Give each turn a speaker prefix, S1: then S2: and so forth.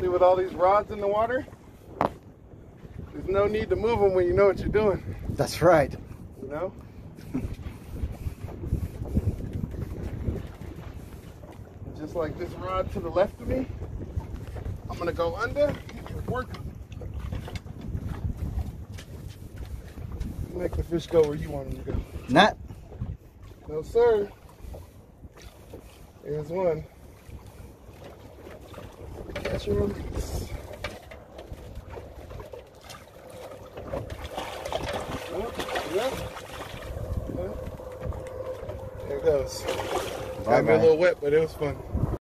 S1: See, with all these rods in the water, there's no need to move them when you know what you're doing.
S2: That's right.
S1: You know? Just like this rod to the left of me, I'm gonna go under and work. Make the fish go where you want them to go.
S2: Not.
S1: No, sir. Here's one. Catch and release. Oh, yeah. Yeah. There it goes. Got me a little wet, but it was fun.